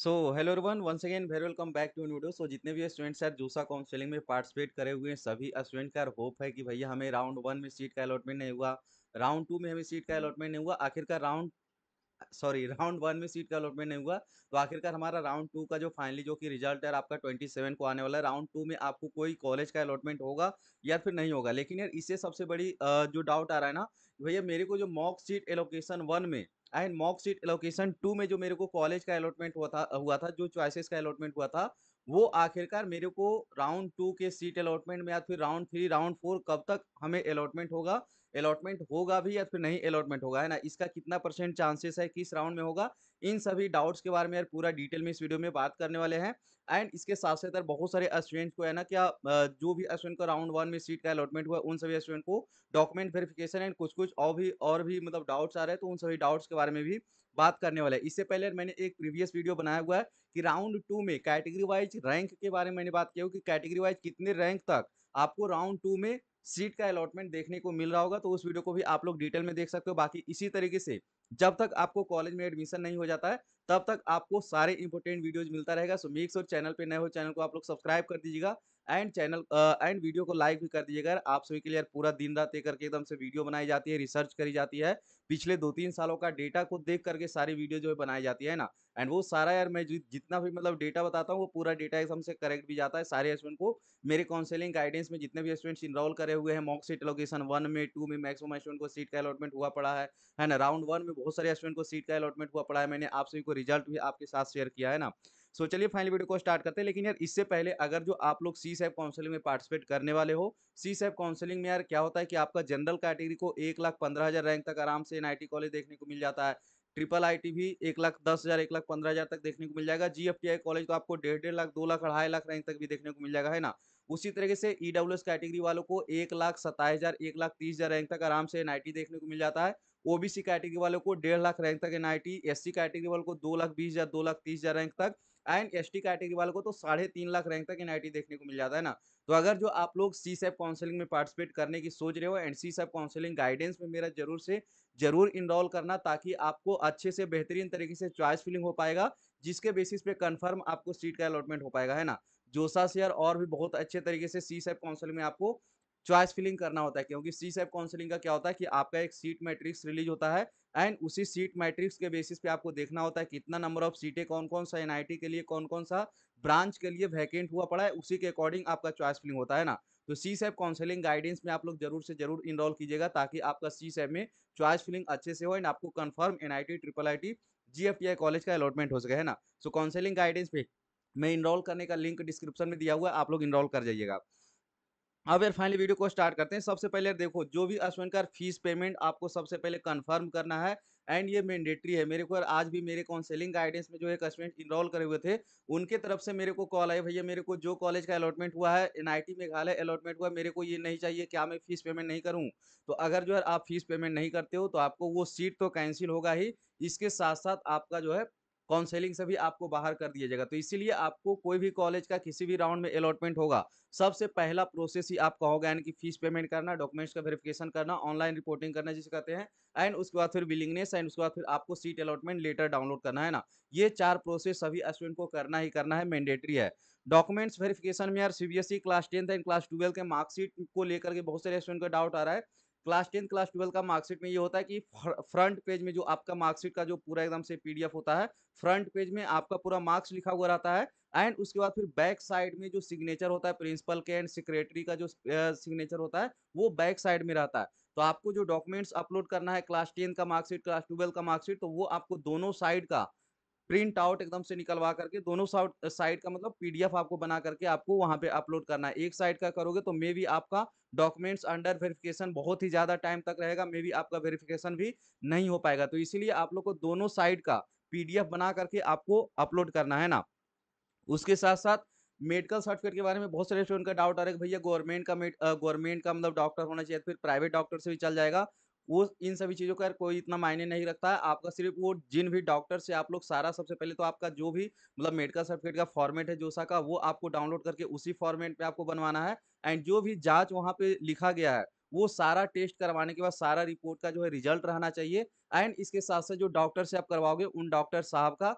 So hello everyone once again very welcome back to video so जितने भी students हैं जूसा counselling में participate करे हुए हैं सभी स्टूडेंट का होप है कि भैया हमें राउंड वन में सीट का अलॉटमेंट नहीं हुआ राउंड टू में हमें सीट का अलॉटमेंट नहीं हुआ आखिरकार राउंड सॉरी राउंड वन में सीट का अलॉटमेंट नहीं हुआ तो आखिरकार हमारा राउंड टू का जो फाइनली जो कि रिज़ल्ट है आपका ट्वेंटी सेवन को आने वाला है। राउंड टू में आपको कोई कॉलेज का अलॉटमेंट होगा या फिर नहीं होगा। लेकिन यार इससे सबसे बड़ी जो डाउट आ रहा है ना भैया मेरे को जो मॉक सीट एलोकेशन वन में and mock seat allocation two में जो मेरे को कॉलेज का अलॉटमेंट हुआ था हुआ था, जो चॉइसेस का अलॉटमेंट हुआ था, वो आखिरकार मेरे को राउंड टू के सीट अलॉटमेंट में या फिर राउंड थ्री, राउंड फोर कब तक हमें अलॉटमेंट होगा? अलॉटमेंट होगा भी या फिर नहीं अलॉटमेंट होगा, है ना? इसका कितना परसेंट चांसेस है किस राउंड में होगा? इन सभी डाउट्स के बारे में यार पूरा डिटेल में इस वीडियो में बात करने वाले हैं। एंड इसके साथ साथ यार बहुत सारे स्टूडेंट्स को है ना क्या जो भी स्टूडेंट को राउंड वन में सीट का अलॉटमेंट हुआ, उन सभी स्टूडेंट को डॉक्यूमेंट वेरिफिकेशन एंड कुछ कुछ और भी और भी मतलब डाउट्स आ रहे हैं तो उन सभी डाउट्स के बारे में भी बात करने वाले हैं। इससे पहले मैंने एक प्रीवियस वीडियो बनाया हुआ है कि राउंड टू में कैटेगरी वाइज रैंक के बारे में मैंने बात की हो कि कैटेगरी वाइज कितने रैंक तक आपको राउंड टू में सीट का अलॉटमेंट देखने को मिल रहा होगा तो उस वीडियो को भी आप लोग डिटेल में देख सकते हो। बाकी इसी तरीके से जब तक आपको कॉलेज में एडमिशन नहीं हो जाता है, तब तक आपको सारे इंपॉर्टेंट वीडियोज़ मिलता रहेगा। सो मेक और चैनल पे नए हो चैनल को आप लोग सब्सक्राइब कर दीजिएगा। एंड चैनल एंड वीडियो को लाइक भी कर दीजिएगा। आप सभी के लिए पूरा दिन रात एक करके एकदम से वीडियो बनाई जाती है, रिसर्च करी जाती है। पिछले दो तीन सालों का डेटा को देख करके सारी वीडियो जो है बनाई जाती है ना? एंड वो सारा यार मैं जितना भी मतलब डेटा बताता हूँ, वो पूरा डेटा एकदम से करेक्ट भी जाता है। सारे स्टूडेंट को मेरे काउंसलिंग गाइडेंस में जितने भी स्टूडेंट्स इनरोल करे हुए हैं, मॉक सीट लोकेशन वन में, टू में, मैक्सिमम स्टूडेंट को सीट का अलॉटमेंट हुआ पड़ा है ना? राउंड वन में बहुत सारे स्टूडेंट को सीट का अलॉटमेंट हुआ पड़ा है। मैंने आप सभी को रिज़ल्ट भी आपके साथ शेयर किया है ना? सो चलिए फाइनल वीडियो को स्टार्ट करते हैं। लेकिन यार, इससे पहले अगर जो आप लोग सी सैप काउंसलिंग में पार्टिसिपेट करने वाले हो सी सैप काउंसलिंग में यार क्या होता है कि आपका जनरल कैटेगरी को एक लाख पंद्रह हज़ार रैंक तक आराम से एनआईटी कॉलेज देखने को मिल जाता है। ट्रिपल आईटी भी एक लाख दस हज़ार, एक लाख पंद्रह हज़ार तक देखने को मिल जाएगा। जीएफटीआई कॉलेज तो आपको डेढ़ डेढ़ लाख, दो लाख, अढ़ाई लाख रैंक तक भी देखने को मिल जाएगा, है ना? उसी तरीके से ईडब्ल्यूएस कैटेगरी वालों को एक लाख सत्ताईस हज़ार, एक लाख तीस हज़ार रैंक तक आराम से एनआईटी देखने को मिल जाता है। ओबीसी कैटेगरी वालों को डेढ़ लाख रैंक तक एनआईटी एससी कैटेगरी वालों को दो लाख बीस हज़ार, दो लाख तीस हज़ार रैंक तक। एंड एसटी कैटेगरी वालों को तो साढ़े तीन लाख रैंक तक एनआईटी देखने को मिल जाता है ना? तो अगर जो आप लोग सी सैप काउंसलिंग में पार्टिसिपेट करने की सोच रहे हो and C SAB counselling guidance में मेरा ज़रूर से ज़रूर इनरोल करना ताकि आपको अच्छे से बेहतरीन तरीके से चॉइस फिलिंग हो पाएगा, जिसके बेसिस पे कंफर्म आपको सीट का अलॉटमेंट हो पाएगा, है ना? जोसा शेयर और भी बहुत अच्छे तरीके से सी सैप काउंसलिंग में आपको चॉइस फिलिंग करना होता है, क्योंकि सी सैप काउंसलिंग का क्या होता है कि आपका एक सीट मैट्रिक्स रिलीज़ होता है एंड उसी सीट मैट्रिक्स के बेसिस पे आपको देखना होता है कितना नंबर ऑफ़ सीटें कौन कौन सा एनआईटी के लिए कौन कौन सा ब्रांच के लिए वैकेंट हुआ पड़ा है, उसी के अकॉर्डिंग आपका चॉइस फिलिंग होता है ना। तो सी सैप काउंसलिंग गाइडेंस में आप लोग ज़रूर से ज़रूर इनरोल कीजिएगा ताकि आपका सी सैप में चॉइस फिलिंग अच्छे से हो एंड आपको confirm NIT, triple IT GFTI college का अलॉटमेंट हो सके, है ना। सो काउंसलिंग गाइडेंस पे मैं इनरोल करने का लिंक डिस्क्रिप्शन में दिया हुआ है, आप लोग इनरोल कर जाइएगा। अब यार फाइनली वीडियो को स्टार्ट करते हैं। सबसे पहले देखो, जो भी स्टूडेंट का फ़ीस पेमेंट आपको सबसे पहले कंफर्म करना है एंड ये मैंडेटरी है। मेरे को यार आज भी मेरे काउंसलिंग गाइडेंस में जो एक स्टूडेंट इनरोल करे हुए थे, उनके तरफ़ से मेरे को कॉल आई भैया, मेरे को जो कॉलेज का अलॉटमेंट हुआ है एनआईटी मेघालय अलॉटमेंट हुआ मेरे को ये नहीं चाहिए, क्या मैं फ़ीस पेमेंट नहीं करूँ? तो अगर जो है आप फ़ीस पेमेंट नहीं करते हो तो आपको वो सीट तो कैंसिल होगा ही। इसके साथ साथ आपका जो है काउंसलिंग से भी आपको बाहर कर दिया जाएगा। तो इसीलिए आपको कोई भी कॉलेज का किसी भी राउंड में अलॉटमेंट होगा, सबसे पहला प्रोसेस ही आपका होगा यानी कि फ़ीस पेमेंट करना, डॉक्यूमेंट्स का वेरिफिकेशन करना, ऑनलाइन रिपोर्टिंग करना जिसे कहते हैं, एंड उसके बाद फिर विलिंगनेस, एंड उसके बाद फिर आपको सीट अलॉटमेंट, लेटर डाउनलोड करना, है ना? ये चार प्रोसेस सभी स्टूडेंट को करना ही करना है, मैंडेटरी है। डॉक्यूमेंट्स वेरिफिकेशन में यार CBSE class tenth and class twelve के मार्कशीट को लेकर के बहुत सारे स्टूडेंट का डाउट आ रहा है क्लास टेंथ, क्लास ट्वेल्व का मार्कशीट में ये होता है कि फ्रंट पेज में जो आपका मार्कशीट का जो पूरा एकदम से पीडीएफ होता है, फ्रंट पेज में आपका पूरा मार्क्स लिखा हुआ रहता है एंड उसके बाद फिर बैक साइड में जो सिग्नेचर होता है, प्रिंसिपल के एंड सेक्रेटरी का जो सिग्नेचर होता है, वो बैक साइड में रहता है। तो आपको जो डॉक्यूमेंट्स अपलोड करना है, क्लास टेन का मार्कशीट, क्लास ट्वेल्व का मार्कशीट तो वो आपको दोनों साइड का प्रिंट आउट एकदम से निकलवा करके दोनों साइड का मतलब पीडीएफ आपको बना करके आपको वहाँ पे अपलोड करना है। एक साइड का करोगे तो मे बी आपका डॉक्यूमेंट्स अंडर वेरिफिकेशन बहुत ही ज़्यादा टाइम तक रहेगा, मे बी आपका वेरिफिकेशन भी नहीं हो पाएगा। तो इसीलिए आप लोग को दोनों साइड का पीडीएफ बना करके आपको अपलोड करना है ना। उसके साथ साथ मेडिकल सर्टिफिकेट के बारे में बहुत सारे स्टूडेंट का डाउट आ रहा है भैया गवर्नमेंट का गवर्नमेंट का मतलब डॉक्टर होना चाहिए फिर प्राइवेट डॉक्टर से भी चल जाएगा। वो इन सभी चीज़ों का कोई इतना मायने नहीं रखता है आपका सिर्फ़ वो जिन भी डॉक्टर से आप लोग सारा सबसे पहले तो आपका जो भी मतलब मेडिकल सर्टिफिकेट का फॉर्मेट है जोसा का वो आपको डाउनलोड करके उसी फॉर्मेट पे आपको बनवाना है एंड जो भी जाँच वहाँ पे लिखा गया है वो सारा टेस्ट करवाने के बाद सारा रिपोर्ट का जो है रिज़ल्ट रहना चाहिए एंड इसके साथ साथ जो डॉक्टर से आप करवाओगे उन डॉक्टर साहब का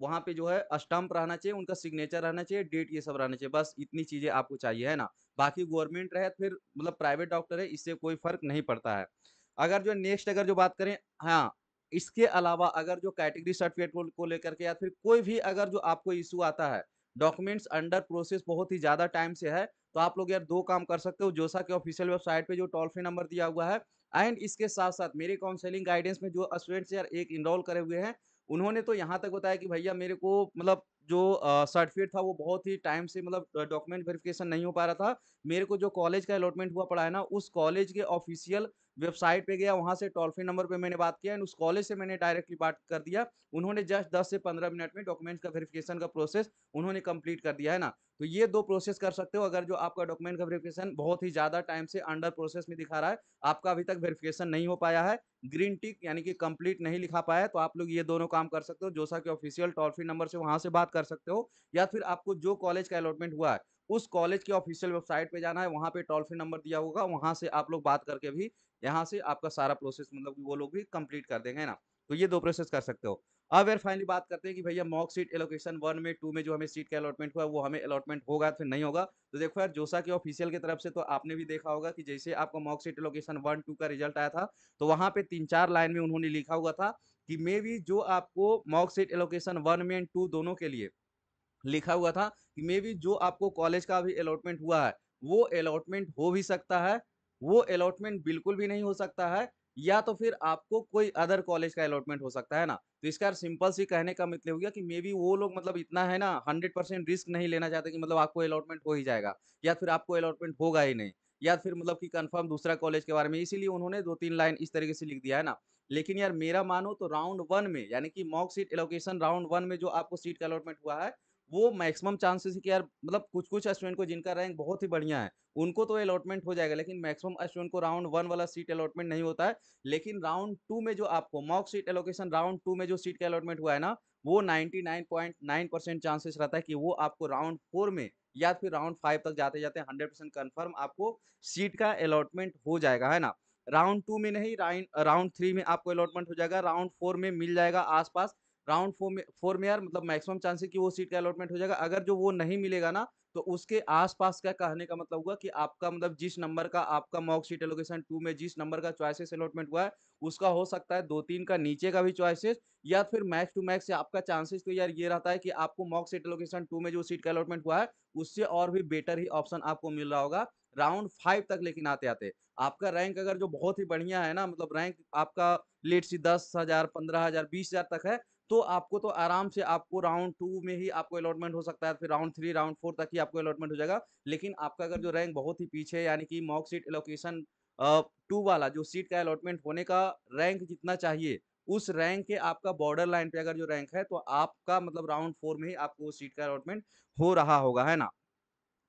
वहाँ पे जो है स्टम्प रहना चाहिए, उनका सिग्नेचर रहना चाहिए, डेट ये सब रहना चाहिए, बस इतनी चीज़ें आपको चाहिए, है ना? बाकी गवर्नमेंट रहे फिर मतलब प्राइवेट डॉक्टर है, इससे कोई फ़र्क नहीं पड़ता है। अगर जो नेक्स्ट अगर जो बात करें हाँ, इसके अलावा अगर जो कैटेगरी सर्टिफ़िकेट को को लेकर के या फिर कोई भी अगर जो आपको इशू आता है, डॉक्यूमेंट्स अंडर प्रोसेस बहुत ही ज़्यादा टाइम से है, तो आप लोग यार दो काम कर सकते हो, जोसा के ऑफ़िशियल वेबसाइट पे जो टोल फ्री नंबर दिया हुआ है एंड इसके साथ-साथ मेरे काउंसलिंग गाइडेंस में जो स्टूडेंट्स यार एक इनरोल करे हुए हैं, उन्होंने तो यहाँ तक बताया कि भैया मेरे को मतलब जो सर्टिफ़िकेट था वो बहुत ही टाइम से मतलब डॉक्यूमेंट वेरिफ़िकेशन नहीं हो पा रहा था। मेरे को जो कॉलेज का अलॉटमेंट हुआ पड़ा है ना, उस कॉलेज के ऑफ़िशियल वेबसाइट पे गया, वहाँ से टोल फ्री नंबर पे मैंने बात किया एंड उस कॉलेज से मैंने डायरेक्टली बात कर दिया। उन्होंने जस्ट 10 से 15 मिनट में डॉक्यूमेंट्स का वेरिफ़िकेशन का प्रोसेस उन्होंने कंप्लीट कर दिया, है ना? तो ये दो प्रोसेस कर सकते हो अगर जो आपका डॉक्यूमेंट का वेरिफ़िकेशन बहुत ही ज़्यादा टाइम से अंडर प्रोसेस में दिखा रहा है, आपका अभी तक वेरिफ़िकेशन नहीं हो पाया है, ग्रीन टिक यानी कि कंप्लीट नहीं लिखा पाया तो आप लोग ये दोनों काम कर सकते हो। जोसा के ऑफ़िशियल टोल फ्री नंबर से वहाँ से बात कर सकते हो या फिर आपको जो कॉलेज का अलॉटमेंट हुआ है, उस कॉलेज के ऑफ़िशियल वेबसाइट पे जाना है, वहाँ पे टोल फ्री नंबर दिया होगा, वहाँ से आप लोग बात करके भी यहाँ से आपका सारा प्रोसेस मतलब वो लोग भी कंप्लीट कर देंगे, ना? तो ये 2 प्रोसेस कर सकते हो। अब यार फाइनली बात करते हैं कि भैया मॉक सीट एलोकेशन वन में, टू में जो हमें सीट का अलॉटमेंट हुआ, वो हमें अलॉटमेंट होगा फिर नहीं होगा। तो देखो यार जोसा के ऑफ़िशियल की तरफ़ से तो आपने भी देखा होगा कि जैसे आपका मॉक सीट एलोकेशन 1, 2 का रिज़ल्ट आया था, तो वहाँ पे 3-4 लाइन में उन्होंने लिखा हुआ था कि मे बी जो आपको मॉक सीट एलोकेशन वन में एंड 2 दोनों के लिए लिखा हुआ था कि मे बी जो आपको कॉलेज का अभी अलॉटमेंट हुआ है, वो अलॉटमेंट हो भी सकता है, वो अलॉटमेंट बिल्कुल भी नहीं हो सकता है या तो फिर आपको कोई अदर कॉलेज का अलॉटमेंट हो सकता है ना। तो इसका सिंपल सी कहने का मतलब हो गया कि मे बी वो लोग मतलब इतना है ना 100% रिस्क नहीं लेना चाहते कि मतलब आपको अलॉटमेंट हो ही जाएगा या फिर आपको अलॉटमेंट होगा ही नहीं या फिर मतलब कि कन्फर्म दूसरा कॉलेज के बारे में इसीलिए उन्होंने 2-3 लाइन इस तरीके से लिख दिया है ना। लेकिन यार मेरा मानो तो राउंड वन में यानी कि mock seat allocation round one में जो आपको सीट का अलॉटमेंट हुआ है, वो मैक्सिमम चांसेस कि यार मतलब कुछ-कुछ स्टूडेंट को जिनका रैंक बहुत ही बढ़िया है, उनको तो अलॉटमेंट हो जाएगा, लेकिन मैक्सिमम स्टूडेंट को राउंड वन वाला सीट अलॉटमेंट नहीं होता है। लेकिन राउंड टू में जो आपको mock seat allocation round two में जो सीट का अलॉटमेंट हुआ है ना, वो 99.9% चांसेस रहता है कि वो आपको राउंड फोर में या फिर राउंड फाइव तक जाते-जाते 100% कन्फर्म आपको सीट का अलॉटमेंट हो जाएगा, है ना? राउंड टू में नहीं राइन राउंड थ्री में आपको अलॉटमेंट हो जाएगा, राउंड फोर में मिल जाएगा आस-पास राउंड फोर में फोर में यार मतलब मैक्सिमम चांस है कि वो सीट का अलॉटमेंट हो जाएगा। अगर जो वो नहीं मिलेगा ना, तो उसके आस-पास का कहने का मतलब हुआ कि आपका मतलब जिस नंबर का आपका मॉक सीट एलोकेशन टू में जिस नंबर का चॉइसेस अलॉटमेंट हुआ है, उसका हो सकता है 2-3 का नीचे का भी चॉइसेस या फिर मैक्स टू मैक्स आपका चांसेस तो यार ये रहता है कि आपको मॉक सीट एलोकेशन 2 में जो सीट का अलॉटमेंट हुआ है, उससे और भी बेटर ही ऑप्शन आपको मिल रहा होगा राउंड फाइव तक लेकिन आते-आते। आपका रैंक अगर जो बहुत ही बढ़िया है ना मतलब रैंक आपका लेट सी दस हज़ार पंद्रह हज़ार बीस हज़ार तक है, तो आपको तो आराम से आपको राउंड टू में ही आपको अलॉटमेंट हो सकता है, फिर राउंड 3, राउंड 4 तक ही आपको अलॉटमेंट हो जाएगा। लेकिन आपका अगर जो रैंक बहुत ही पीछे यानी कि मॉक सीट एलोकेशन 2 वाला जो सीट का अलॉटमेंट होने का रैंक जितना चाहिए, उस रैंक के आपका बॉर्डर लाइन पे अगर जो रैंक है, तो आपका मतलब राउंड फोर में ही आपको उस सीट का अलॉटमेंट हो रहा होगा, है ना?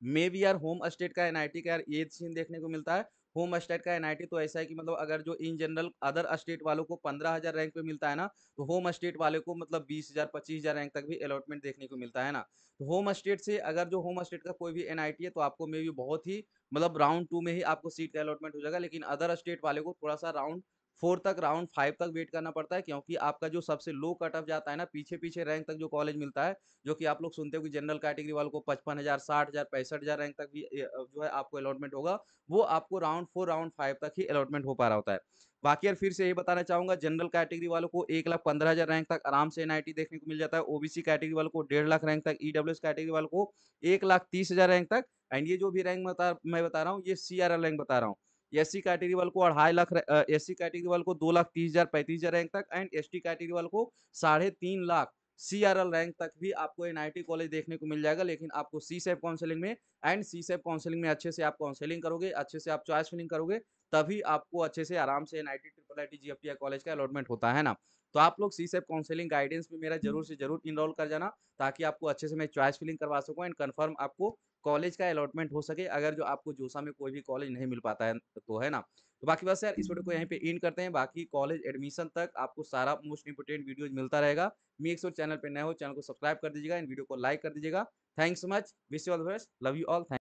मे बी यार होम स्टेट का एनआईटी का यार ये सीन देखने को मिलता है। होम स्टेट का एनआईटी तो ऐसा है कि मतलब अगर जो इन जनरल अदर स्टेट वालों को 15,000 रैंक पे मिलता है ना, तो होम स्टेट वाले को मतलब बीस हज़ार पच्चीस हज़ार रैंक तक भी अलॉटमेंट देखने को मिलता है ना। तो होम स्टेट से अगर जो होम स्टेट का कोई भी एनआईटी है तो आपको मे भी बहुत ही मतलब राउंड टू में ही आपको सीट का अलॉटमेंट हो जाएगा। लेकिन अदर स्टेट वाले को थोड़ा-सा राउंड 4 तक, राउंड फाइव तक वेट करना पड़ता है क्योंकि आपका जो सबसे लो कट ऑफ़ जाता है ना, पीछे-पीछे रैंक तक जो कॉलेज मिलता है, जो कि आप लोग सुनते हो कि जनरल कैटेगरी वालों को 55,000, 60,000, 65,000 रैंक तक भी जो है आपको अलॉटमेंट होगा, वो आपको राउंड फोर राउंड फाइव तक ही अलॉटमेंट हो पा रहा होता है। बाकी यार फिर से यही बताना चाहूँगा जनरल कैटेगरी वालों को 1,15,000 रैंक तक आराम से एनआईटी देखने को मिल जाता है, ओबीसी कैटेगरी वालों को डेढ़ लाख रैंक तक, ईडब्ल्यूएस कैटेगरी वालों को 1,30,000 रैंक तक एंड ये जो भी रैंक मैं बता रहा हूँ, ये सीआरएल रैंक बता रहा हूँ। एससी कैटेगरी वाल को 2.5 लाख एस सी कैटेगरी तीस को 2,30,000 35,000 रैंक तक एंड एस टी कैटेगरी वाल को साढ़े तीन लाख। सीआरएल रैंक तक भी आपको एनआईटी कॉलेज देखने को मिल जाएगा। लेकिन आपको सीसेट काउंसलिंग में एंड सीसेट काउंसलिंग में अच्छे से आप काउंसलिंग करोगे, अच्छे से आप चॉइस फिलिंग करोगे, तभी आपको अच्छे से आराम से NIT, triple IT, GFTI college का अलॉटमेंट होता है ना। तो आप लोग सीसेट काउंसलिंग गाइडेंस में मेरा ज़रूर से ज़रूर इनरोल कर जाना, ताकि आपको अच्छे से मैं चॉइस फिलिंग करवा सकूँ एंड कन्फर्म आपको कॉलेज का अलॉटमेंट हो सके, अगर जो आपको जोसा में कोई भी कॉलेज नहीं मिल पाता है तो, है ना? तो बाकी बस यार इस वीडियो को यहीं पे इन करते हैं, बाकी कॉलेज एडमिशन तक आपको सारा मोस्ट इंपोर्टेंट वीडियोज़ मिलता रहेगा। मेक श्योर चैनल पे नए हो, चैनल को सब्सक्राइब कर दीजिएगा इन वीडियो को लाइक कर दीजिएगा। Thanks so much, wish you all the best, love you all, thank